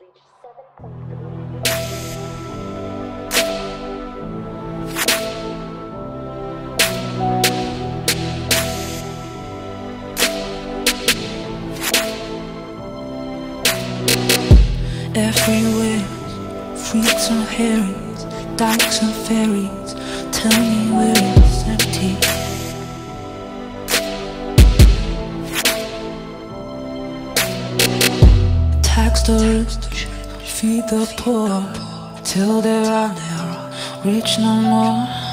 reached 7.3. Everywhere, freaks and harries, dykes and fairies. Tell me where it's empty. Rich, feed the poor, till there are no rich no more.